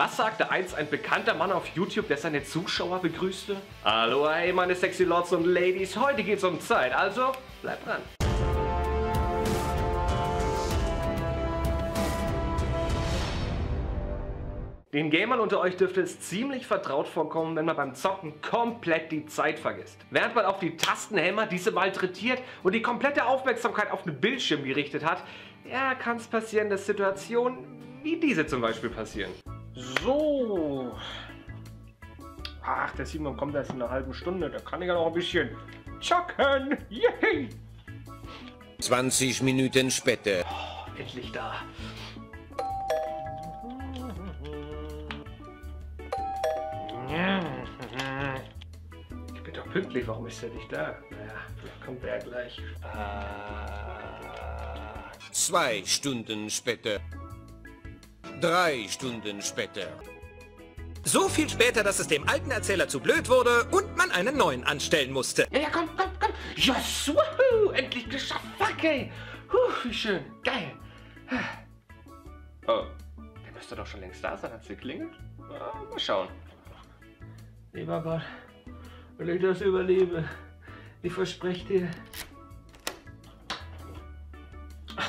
Was sagte einst ein bekannter Mann auf YouTube, der seine Zuschauer begrüßte? Hallo, hey meine sexy Lords und Ladies, heute geht's um Zeit, also bleibt dran. Den Gamern unter euch dürfte es ziemlich vertraut vorkommen, wenn man beim Zocken komplett die Zeit vergisst. Während man auf die Tasten hämmert, diese malträtiert und die komplette Aufmerksamkeit auf den Bildschirm gerichtet hat, ja, kann es passieren, dass Situationen wie diese zum Beispiel passieren. So. Ach, der Simon kommt erst in einer halben Stunde, da kann ich ja noch ein bisschen zocken. Yay! 20 Minuten später. Oh, endlich da. Ich bin doch pünktlich, warum ist er nicht da? Naja, vielleicht kommt er gleich. Ah. Zwei Stunden später. Drei Stunden später. So viel später, dass es dem alten Erzähler zu blöd wurde und man einen neuen anstellen musste. Ja, ja, komm, komm, komm. Yes, wuhu, endlich geschafft. Fuck, ey. Puh, wie schön. Geil. Oh, der müsste doch schon längst da sein. Hat's geklingelt? Ja, mal schauen. Lieber Gott, wenn ich das überlebe, ich verspreche dir.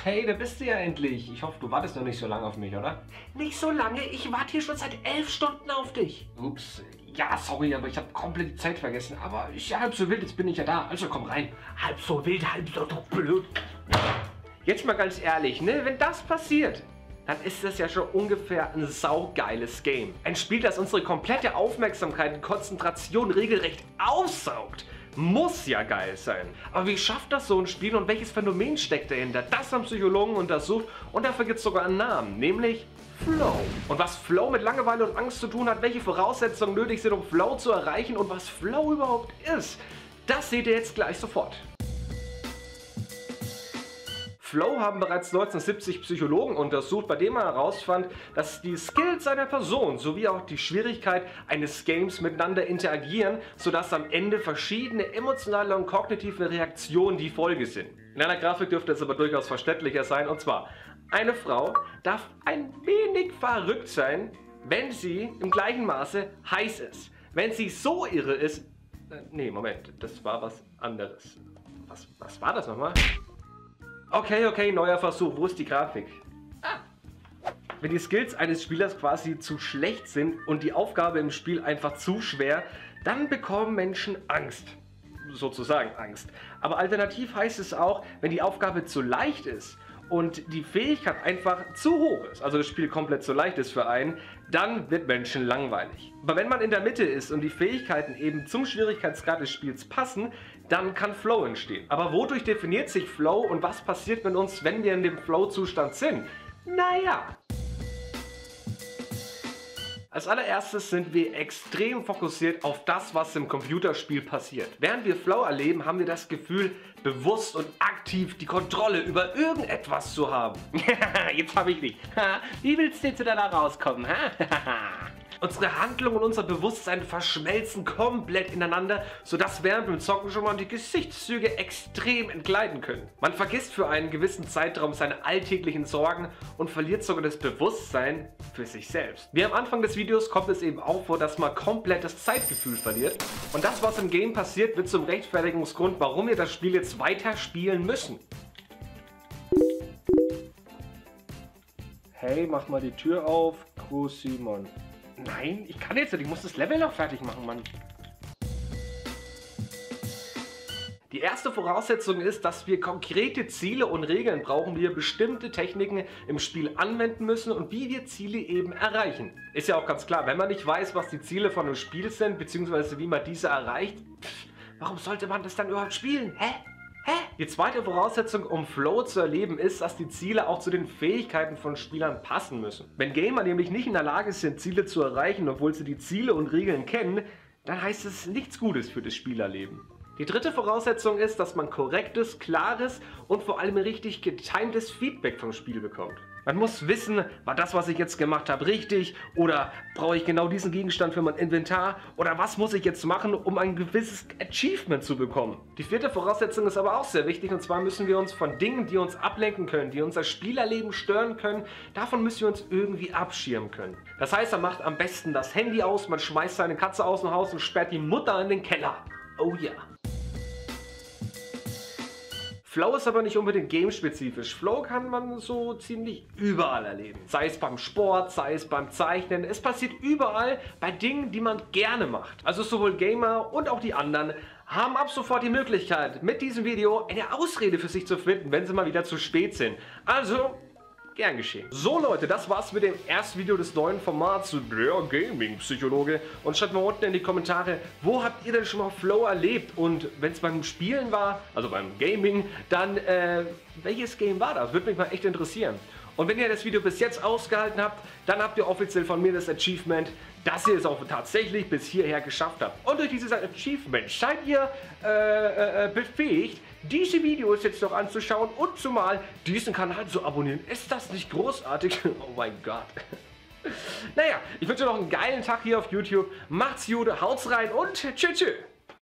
Ach, Hey, da bist du ja endlich. Ich hoffe, du wartest noch nicht so lange auf mich, oder? Nicht so lange. Ich warte hier schon seit elf Stunden auf dich. Ups. Ja, sorry, aber ich habe komplett die Zeit vergessen. Aber ist ja halb so wild, jetzt bin ich ja da. Also komm rein. Halb so wild, halb so blöd. Jetzt mal ganz ehrlich, ne? Wenn das passiert, dann ist das ja schon ungefähr ein saugeiles Game. Ein Spiel, das unsere komplette Aufmerksamkeit und Konzentration regelrecht aussaugt. Muss ja geil sein. Aber wie schafft das so ein Spiel und welches Phänomen steckt dahinter? Das haben Psychologen untersucht und dafür gibt es sogar einen Namen, nämlich Flow. Und was Flow mit Langeweile und Angst zu tun hat, welche Voraussetzungen nötig sind, um Flow zu erreichen und was Flow überhaupt ist, das seht ihr jetzt gleich sofort. Flow haben bereits 1970 Psychologen untersucht, bei dem man herausfand, dass die Skills einer Person sowie auch die Schwierigkeit eines Games miteinander interagieren, sodass am Ende verschiedene emotionale und kognitive Reaktionen die Folge sind. In einer Grafik dürfte es aber durchaus verständlicher sein, und zwar, eine Frau darf ein wenig verrückt sein, wenn sie im gleichen Maße heiß ist. Wenn sie so irre ist, äh, nee, Moment, das war was anderes. Was, was war das nochmal? Okay, okay, neuer Versuch. Wo ist die Grafik? Ah. Wenn die Skills eines Spielers quasi zu schlecht sind und die Aufgabe im Spiel einfach zu schwer, dann bekommen Menschen Angst. Sozusagen Angst. Aber alternativ heißt es auch, wenn die Aufgabe zu leicht ist und die Fähigkeit einfach zu hoch ist, also das Spiel komplett zu leicht ist für einen, dann wird Menschen langweilig. Aber wenn man in der Mitte ist und die Fähigkeiten eben zum Schwierigkeitsgrad des Spiels passen, dann kann Flow entstehen. Aber wodurch definiert sich Flow und was passiert mit uns, wenn wir in dem Flow-Zustand sind? Naja, als allererstes sind wir extrem fokussiert auf das, was im Computerspiel passiert. Während wir Flow erleben, haben wir das Gefühl, bewusst und aktiv die Kontrolle über irgendetwas zu haben. Jetzt habe ich dich. Wie willst du jetzt da rauskommen? Unsere Handlung und unser Bewusstsein verschmelzen komplett ineinander, sodass während dem Zocken schon mal die Gesichtszüge extrem entgleiten können. Man vergisst für einen gewissen Zeitraum seine alltäglichen Sorgen und verliert sogar das Bewusstsein für sich selbst. Wie am Anfang des Videos kommt es eben auch vor, dass man komplett das Zeitgefühl verliert. Und das, was im Game passiert, wird zum Rechtfertigungsgrund, warum wir das Spiel jetzt weiter spielen müssen. Hey, mach mal die Tür auf. Gruß Simon. Nein, ich kann jetzt nicht. Ich muss das Level noch fertig machen, Mann. Die erste Voraussetzung ist, dass wir konkrete Ziele und Regeln brauchen, wie wir bestimmte Techniken im Spiel anwenden müssen und wie wir Ziele eben erreichen. Ist ja auch ganz klar, wenn man nicht weiß, was die Ziele von einem Spiel sind, beziehungsweise wie man diese erreicht, pff, warum sollte man das dann überhaupt spielen? Hä? Hä? Die zweite Voraussetzung, um Flow zu erleben, ist, dass die Ziele auch zu den Fähigkeiten von Spielern passen müssen. Wenn Gamer nämlich nicht in der Lage sind, Ziele zu erreichen, obwohl sie die Ziele und Regeln kennen, dann heißt es nichts Gutes für das Spielerleben. Die dritte Voraussetzung ist, dass man korrektes, klares und vor allem richtig getimtes Feedback vom Spiel bekommt. Man muss wissen, war das, was ich jetzt gemacht habe, richtig? Oder brauche ich genau diesen Gegenstand für mein Inventar? Oder was muss ich jetzt machen, um ein gewisses Achievement zu bekommen? Die vierte Voraussetzung ist aber auch sehr wichtig und zwar müssen wir uns von Dingen, die uns ablenken können, die unser Spielerleben stören können, davon müssen wir uns irgendwie abschirmen können. Das heißt, man macht am besten das Handy aus, man schmeißt seine Katze aus dem Haus und sperrt die Mutter in den Keller. Oh ja. Yeah. Flow ist aber nicht unbedingt gamespezifisch. Flow kann man so ziemlich überall erleben. Sei es beim Sport, sei es beim Zeichnen. Es passiert überall bei Dingen, die man gerne macht. Also sowohl Gamer und auch die anderen haben ab sofort die Möglichkeit, mit diesem Video eine Ausrede für sich zu finden, wenn sie mal wieder zu spät sind. Also Gern geschehen. So Leute, das war's mit dem ersten Video des neuen Formats der Gaming-Psychologe. Und schreibt mal unten in die Kommentare, wo habt ihr denn schon mal Flow erlebt? Und wenn es beim Spielen war, also beim Gaming, dann äh, welches Game war das? Würde mich mal echt interessieren. Und wenn ihr das Video bis jetzt ausgehalten habt, dann habt ihr offiziell von mir das Achievement, dass ihr es auch tatsächlich bis hierher geschafft habt. Und durch dieses Achievement seid ihr äh, äh, befähigt, diese Videos jetzt noch anzuschauen und zumal diesen Kanal zu abonnieren. Ist das nicht großartig? Oh mein Gott. Naja, ich wünsche euch noch einen geilen Tag hier auf YouTube. Macht's gut, haut's rein und tschüss. tschüss.